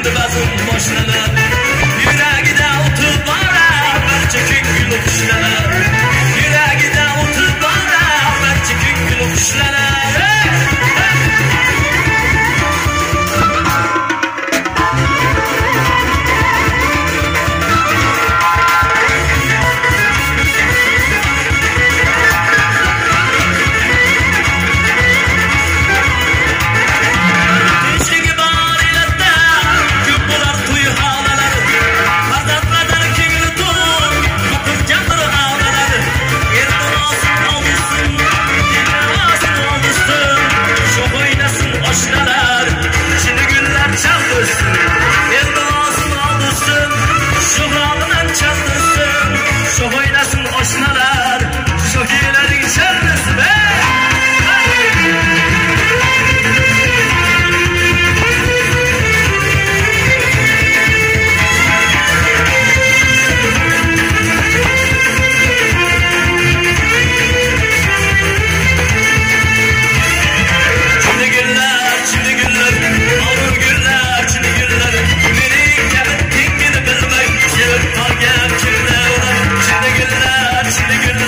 Gdy bazon można na Had a good